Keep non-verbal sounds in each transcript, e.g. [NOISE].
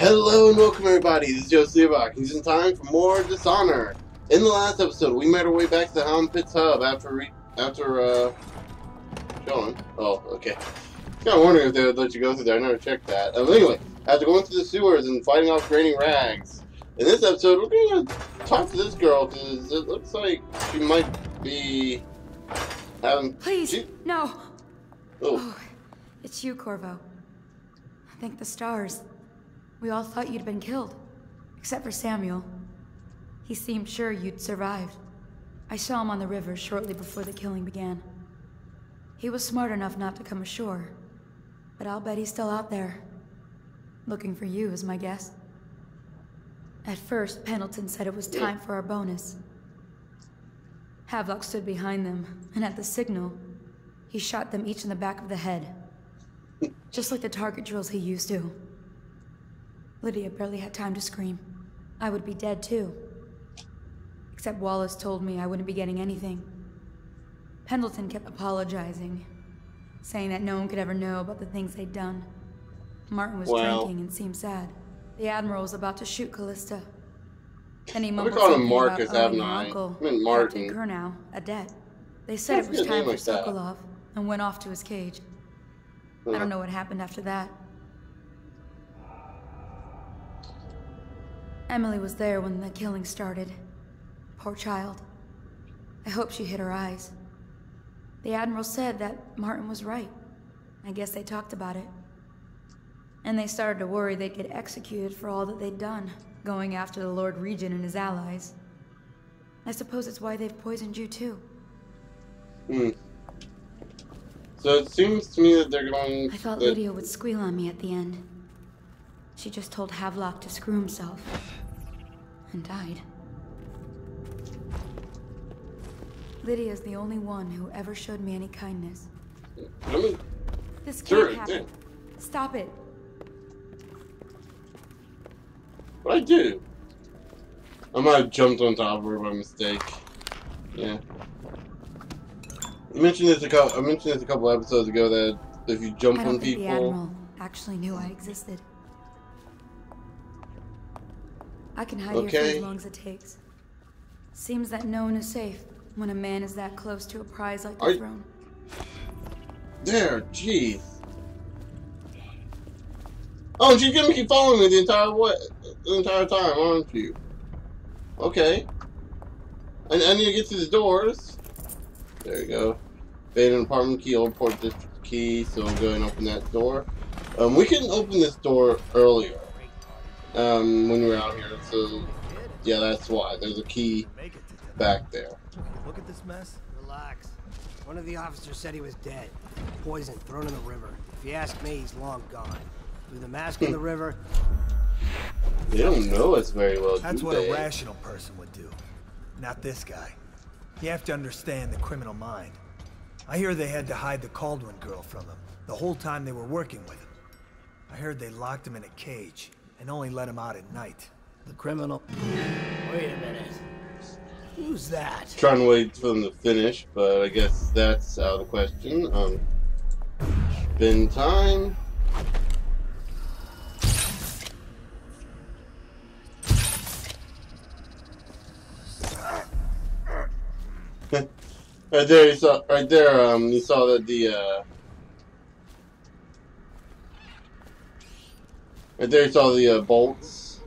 Hello and welcome everybody, this is Joe Seabach. He's in time for more Dishonor. In the last episode, we made our way back to the Hound Pits Pub after re after, uh, John. Oh, okay. Kind of wondering if they would let you go through there, I never checked that. Um, anyway, after going through the sewers and fighting off Granny Rags, in this episode, we're gonna talk to this girl, because it looks like she might be having... Please, she- no. Oh, Oh, it's you, Corvo. Thank the stars. We all thought you'd been killed, except for Samuel. He seemed sure you'd survived. I saw him on the river shortly before the killing began. He was smart enough not to come ashore, but I'll bet he's still out there. Looking for you, is my guess. At first, Pendleton said it was time for our bonus. Havelock stood behind them, and at the signal, he shot them each in the back of the head. Just like the target drills he used to. Lydia barely had time to scream. I would be dead too. Except Wallace told me I wouldn't be getting anything. Pendleton kept apologizing, saying that no one could ever know about the things they'd done. Martin was Well- drinking and seemed sad. The Admiral was about to shoot Callista. Then he mumbled call him something Marcus, about owing I? uncle, I meant Martin. Captain Curnow, a debt. They said Don't it was time for like. Sokolov, and went off to his cage. I don't know what happened after that. Emily was there when the killing started. Poor child. I hope she hid her eyes. The Admiral said that Martin was right. I guess they talked about it. And they started to worry they'd get executed for all that they'd done, going after the Lord Regent and his allies. I suppose it's why they've poisoned you too. Hmm. So it seems to me that they're going. I thought Lydia would squeal on me at the end. She just told Havelock to screw himself. And died. Lydia's the only one who ever showed me any kindness. This can't Sure, happen. did. Stop it. what I do? I might have jumped on top of her by mistake. Yeah. I mentioned this a couple. I mentioned this a couple episodes ago that if you jump on people, the Admiral actually knew I existed. I can hide here for Okay. as long as it takes. Seems that no one is safe when a man is that close to a prize like the Are- throne. there, jeez. Oh, she's gonna keep following me the entire way, the entire time, aren't you? Okay. I, I need to get to the doors. There you go. Abandoned apartment key, old port district key. So I'll go and open that door. Um, we can open this door earlier. Um, when we were out here. So yeah, that's why. There's a key Make it to today. back there. Look at this mess. Relax. One of the officers said he was dead. Poison thrown in the river. If you ask me, he's long gone. Threw the mask in the river. They don't know us very well. That's what they? a rational person would do. Not this guy. You have to understand the criminal mind. I hear they had to hide the Kaldwin girl from him the whole time they were working with him. I heard they locked him in a cage and only let him out at night. The criminal. Wait a minute. Who's that? trying to wait for them to finish, but I guess that's out of the question. Um, been time. [LAUGHS] right there, you saw. Right there, um, you saw that the. Uh, right there, you saw the uh, bolts.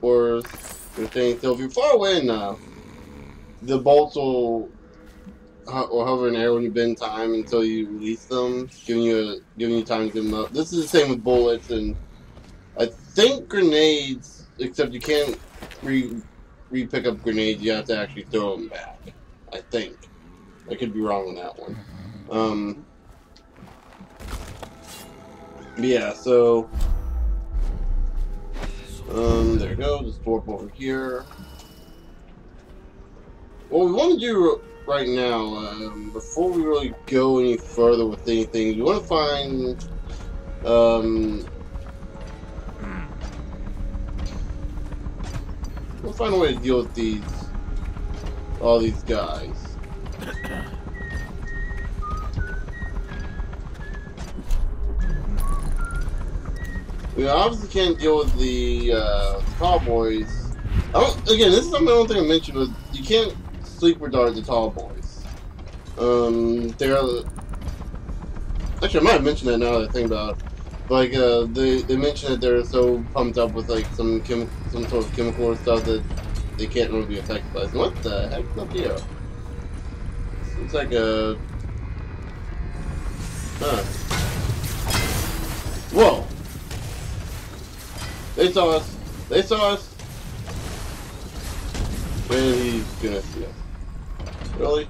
Or they're staying still. If you're far away enough, the bolts will, will hover in air when you bend time until you release them, giving you a, giving you time to get them up. This is the same with bullets and I think grenades, except you can't re re pick up grenades. You have to actually throw them back. I think. I could be wrong on that one. Um. Yeah. So. Um. There we go. Just warp over here. What we want to do right now, um, before we really go any further with anything, we want to find, um, we'll find a way to deal with these, all these guys. We obviously can't deal with the uh, tall boys. Don't, again, this is something I don't think I mentioned. Was you can't sleeper dart the tall boys. Um, they're actually I might have mentioned that now that I think about it. Like uh, they they mentioned that they're so pumped up with like some chem some sort of chemical or stuff that they can't really be affected by. What the heck up here? It's like a Huh. They saw us. They saw us. When he's gonna see us. Really?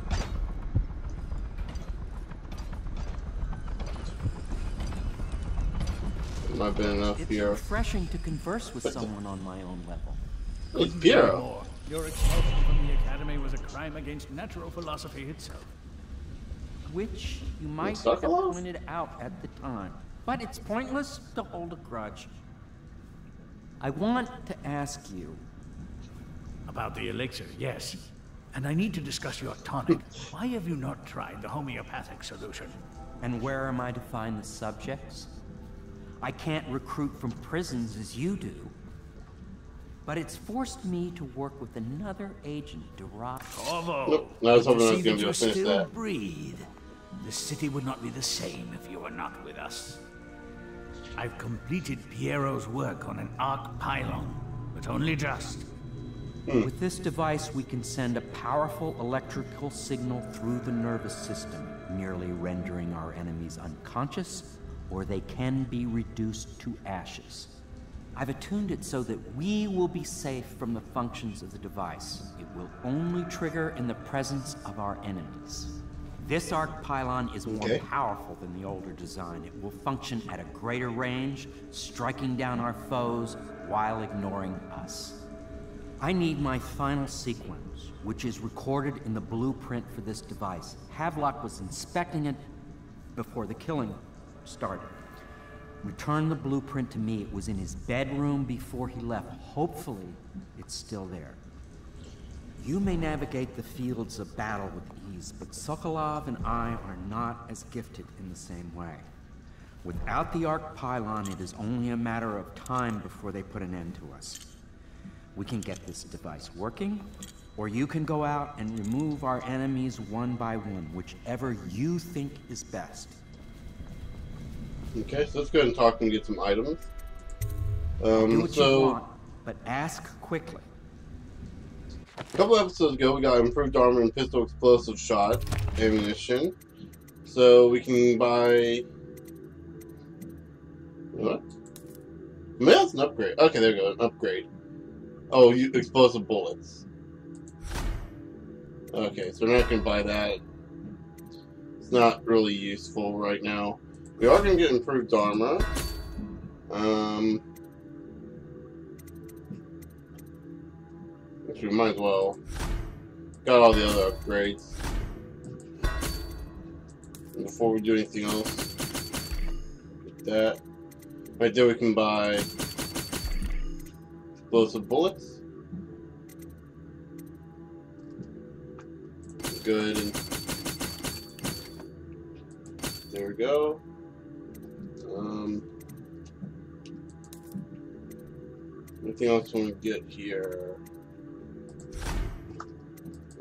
Might have been enough It's here. refreshing to converse with someone on my own level. It's Piero. Your expulsion from the Academy was a crime against natural philosophy itself. Which you might have pointed out at the time. But it's pointless to hold a grudge. I want to ask you, About the elixir, yes. And I need to discuss your tonic. Why have you not tried the homeopathic solution? and where am I to find the subjects? I can't recruit from prisons as you do. But it's forced me to work with another agent, Durat. Corvo! Nope, I was hoping I was see gonna that be able you to finish still that. breathe. The city would not be the same if you were not with us. I've completed Piero's work on an arc pylon, but only just. Hmm. With this device, we can send a powerful electrical signal through the nervous system, merely rendering our enemies unconscious, or they can be reduced to ashes. I've attuned it so that we will be safe from the functions of the device. It will only trigger in the presence of our enemies. This arc pylon is more Okay. powerful than the older design. It will function at a greater range, striking down our foes while ignoring us. I need my final sequence, which is recorded in the blueprint for this device. Havelock was inspecting it before the killing started. Return the blueprint to me. It was in his bedroom before he left. Hopefully, it's still there. You may navigate the fields of battle with ease, but Sokolov and I are not as gifted in the same way. Without the arc pylon, it is only a matter of time before they put an end to us. We can get this device working, or you can go out and remove our enemies one by one, whichever you think is best. Okay, so let's go ahead and talk and get some items. Do Um, what you want, but ask quickly. A couple episodes ago, we got improved armor and pistol explosive shot ammunition. So we can buy. What? That's an upgrade. Okay, there we go. An upgrade. Oh, you explosive bullets. Okay, so we're not gonna buy that. It's not really useful right now. We are gonna get improved armor. Um. Which we might as well. Got all the other upgrades. And before we do anything else, get that. Right there we can buy explosive bullets. Good. And there we go. Um, anything else I want to get here?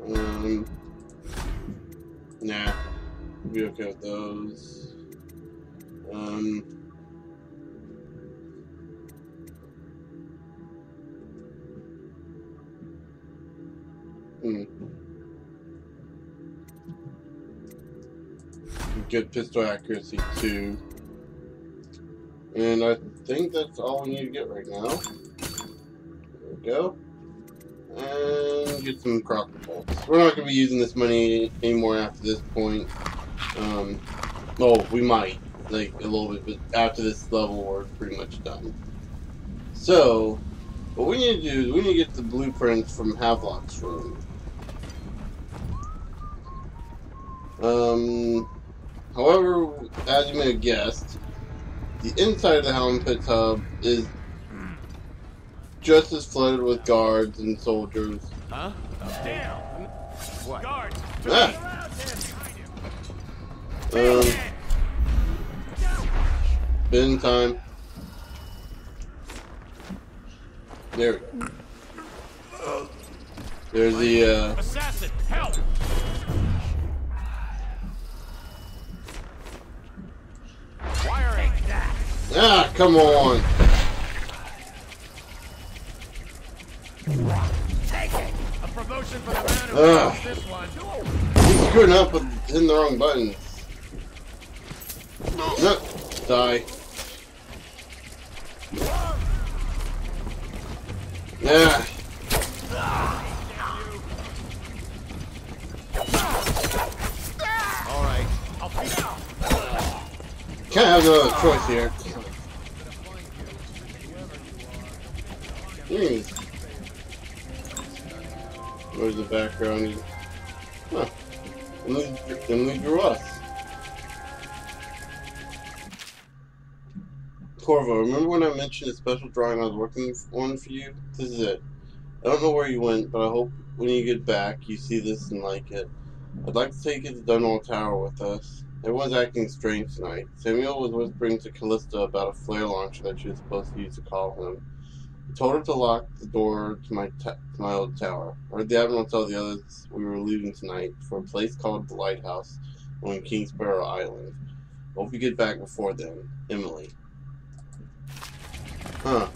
Um, nah, be okay with those. Um, hmm. Good pistol accuracy too. And I think that's all we need to get right now. There we go. And get some bolts. We're not going to be using this money anymore after this point. Um, well, we might, like, a little bit, but after this level, we're pretty much done. So, what we need to do is we need to get the blueprints from Havelock's room. Um, however, as you may have guessed, the inside of the Helm Pit Hub is just as flooded with guards and soldiers. Huh? Damn. What? Guards. Ah. Um, been time. There we go. There's the, uh... Assassin, help! Wiring. Ah, come on! Promotion for the man who Ugh. this one. He's screwing up with hitting the wrong buttons. No, die. Yeah. All right. I'll be out. Can't have no choice here. Hmm. Where's the background? Huh. Emily, us. Corvo, remember when I mentioned a special drawing I was working on for you? This is it. I don't know where you went, but I hope when you get back you see this and like it. I'd like to take you to Dunwall Tower with us. Everyone's acting strange tonight. Samuel was whispering to Callista about a flare launcher that she was supposed to use to call him. Told her to lock the door to my to my old tower. I heard the Admiral tell the others we were leaving tonight for a place called the Lighthouse on Kingsparrow Island. Hope you get back before then. Emily. Huh.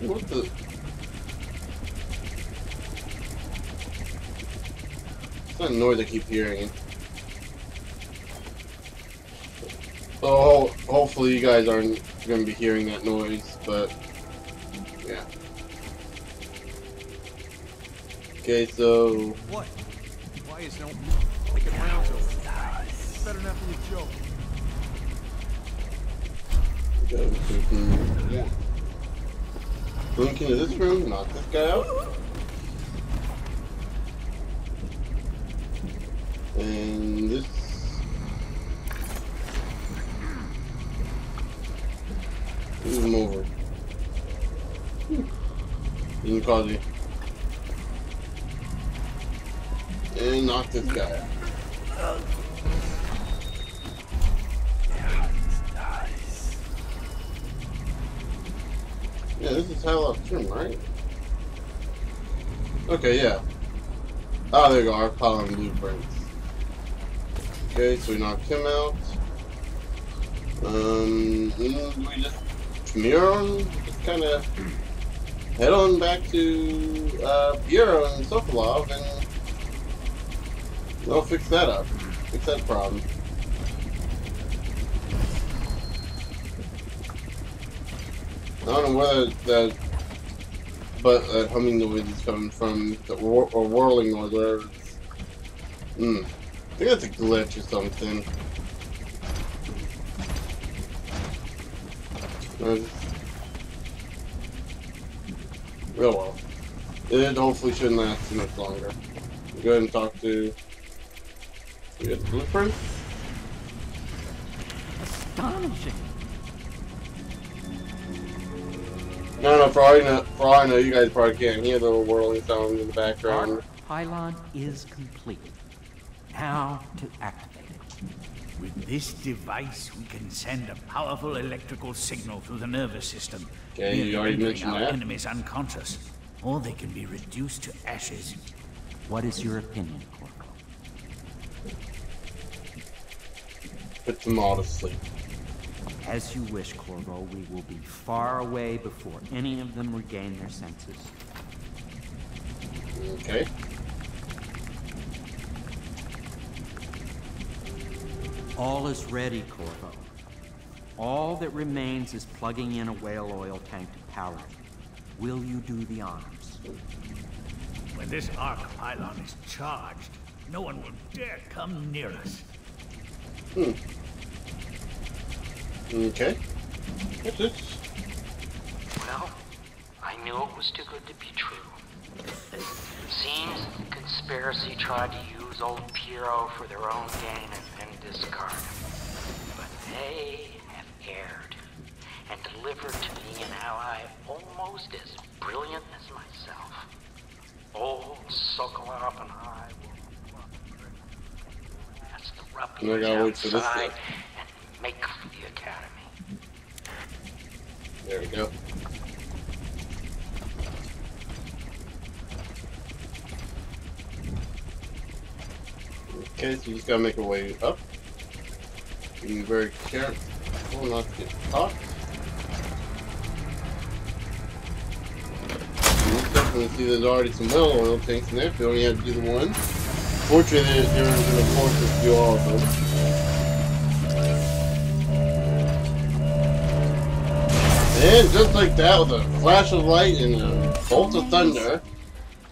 What the? It's that noise I keep hearing. Oh, ho- hopefully you guys aren't going to be hearing that noise, but yeah. Okay, so What? Why is no like a round Better not be a joke. we go to yeah. Blink into this room, knock this guy out. And this. Move him over. You. And knock this guy. Yeah, this is Hylock's room, right? Okay, yeah. Oh, there you go, our column blueprints. Okay, so we knocked him out. Um, we just, on, just kind of head on back to uh, Piero and Sokolov and they'll fix that up. Fix that problem. I don't know whether that, but that humming noise is coming from the whir- or whirling noise, whatever. Hmm. I think that's a glitch or something. Uh, Oh well. It hopefully shouldn't last too much longer. Go ahead and talk to. We got the blueprint. Astonishing. No, no. For all I know, for all I know, you guys probably can't hear the little whirling sound in the background. Arc pylon is complete. Now to it. With this device, we can send a powerful electrical signal through the nervous system. Okay, you nearly already rendering mentioned our that. enemies unconscious, or they can be reduced to ashes. What is your opinion, Corporal? Put them all to sleep. As you wish, Corvo. We will be far away before any of them regain their senses. Okay. All is ready, Corvo. All that remains is plugging in a whale oil tank to power it. Will you do the honors? When this arc pylon is charged, no one will dare come near us. Hmm. Okay. What's this? Well, I knew it was too good to be true. It Seems the conspiracy tried to use old Piero for their own gain and then discard him. But they have erred and delivered to me an ally almost as brilliant as myself. Old Sokolov and I will... That's the And I gotta wait for this outside and make for the academy. There we go. Okay, so you just gotta make a way up. Be very careful not to get caught. This definitely see there's already some well oil tanks in there, if you only have to do the one. Fortunately, there isn't a force to do all of them. And just like that, with a flash of light and a bolt of thunder,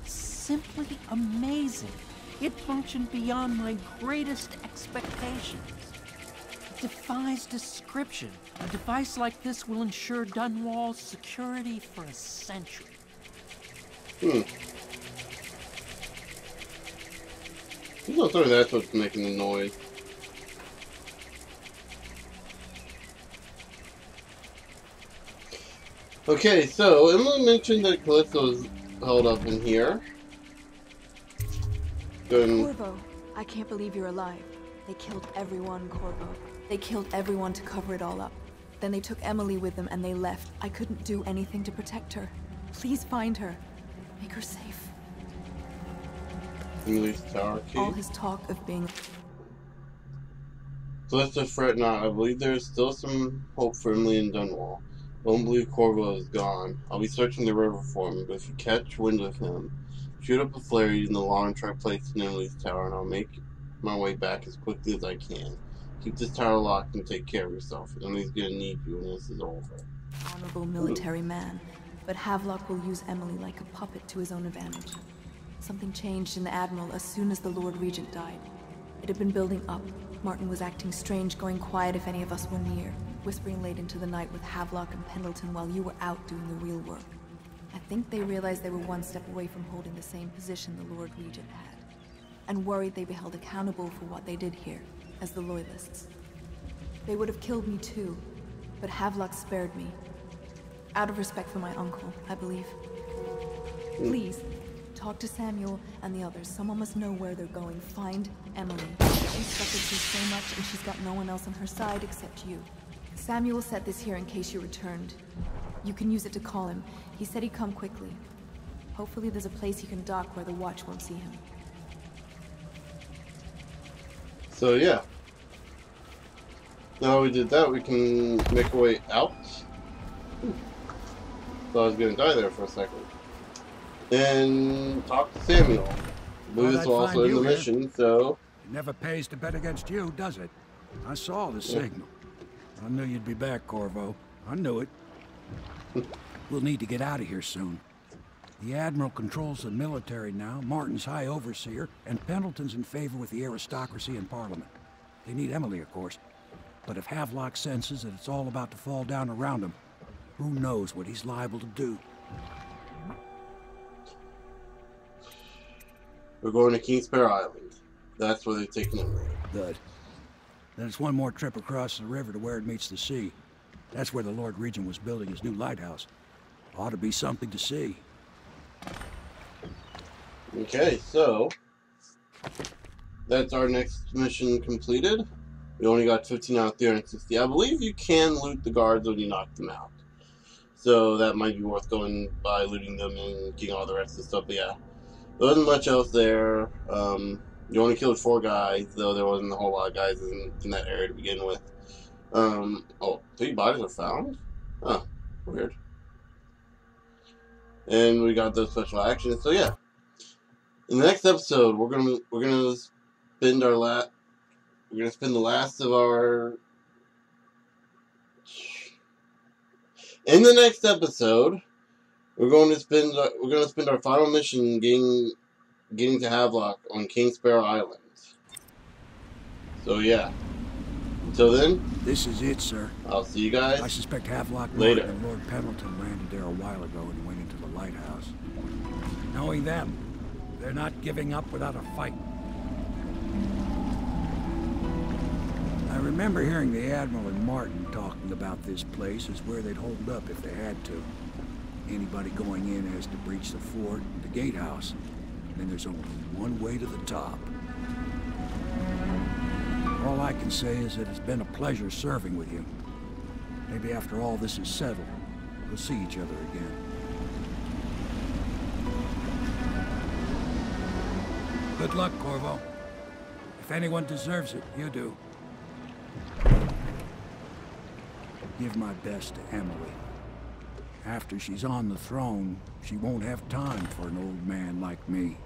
Simply amazing. It functioned beyond my greatest expectations. It defies description. A device like this will ensure Dunwall's security for a century. Hmm. You know, sorry, that's what's making the noise. Okay, so Emily mentioned that Calypso is held up in here. Then, Corvo, I can't believe you're alive. They killed everyone, Corvo. They killed everyone to cover it all up. Then they took Emily with them and they left. I couldn't do anything to protect her. Please find her. Make her safe. Emily's tower key. All his talk of being Callista fret not. I believe there is still some hope for Emily and Dunwall. Don't believe Corvo is gone. I'll be searching the river for him, but if you catch wind of him, shoot up a flare using the long track placed in Emily's tower, and I'll make my way back as quickly as I can. Keep this tower locked and take care of yourself. Emily's gonna need you when this is over. honorable military man, but Havelock will use Emily like a puppet to his own advantage. Something changed in the Admiral as soon as the Lord Regent died. It had been building up. Martin was acting strange, going quiet if any of us were near, whispering late into the night with Havelock and Pendleton while you were out doing the real work. I think they realized they were one step away from holding the same position the Lord Regent had, and worried they'd be held accountable for what they did here, as the Loyalists. They would have killed me too, but Havelock spared me. Out of respect for my uncle, I believe. Please, talk to Samuel and the others. Someone must know where they're going. Find Emily. She's suffered through so much and she's got no one else on her side except you. Samuel set this here in case you returned. You can use it to call him. He said he'd come quickly. Hopefully there's a place he can dock where the watch won't see him. So yeah. Now we did that, we can make our way out. So I was gonna die there for a second. And talk to Samuel. I believe Thought this will also find end the you here. mission, so It never pays to bet against you, does it? I saw the signal. I knew you'd be back, Corvo. I knew it. We'll need to get out of here soon. The Admiral controls the military now, Martin's High Overseer, and Pendleton's in favor with the aristocracy and Parliament. They need Emily, of course. But if Havelock senses that it's all about to fall down around him, who knows what he's liable to do? we're going to Kingsparrow Island. That's where they're taking him. Good. Then it's one more trip across the river to where it meets the sea. That's where the Lord Regent was building his new lighthouse. Ought to be something to see. Okay, so that's our next mission completed. We only got 15 out of 360. I believe you can loot the guards when you knock them out. So that might be worth going by looting them and getting all the rest of the stuff. But yeah, there wasn't much else there. Um, you only killed four guys, though there wasn't a whole lot of guys in, in that area to begin with. Um, oh, three bodies are found? Huh, weird. And we got those special actions. So yeah, in the next episode, we're gonna we're gonna spend our last we're gonna spend the last of our. In the next episode, we're going to spend our, we're gonna spend our final mission getting getting to Havelock on Kingsparrow Island. So yeah. Until then, This is it, sir. I'll see you guys. I suspect Havelock Later. And Lord Pendleton landed there a while ago and went into the lighthouse. Knowing them, they're not giving up without a fight. I remember hearing the Admiral and Martin talking about this place as where they'd hold up if they had to. Anybody going in has to breach the fort, the gatehouse. And Then there's only one way to the top. All I can say is that it's been a pleasure serving with you. Maybe after all this is settled, we'll see each other again. Good luck, Corvo. If anyone deserves it, you do. Give my best to Emily. After she's on the throne, she won't have time for an old man like me.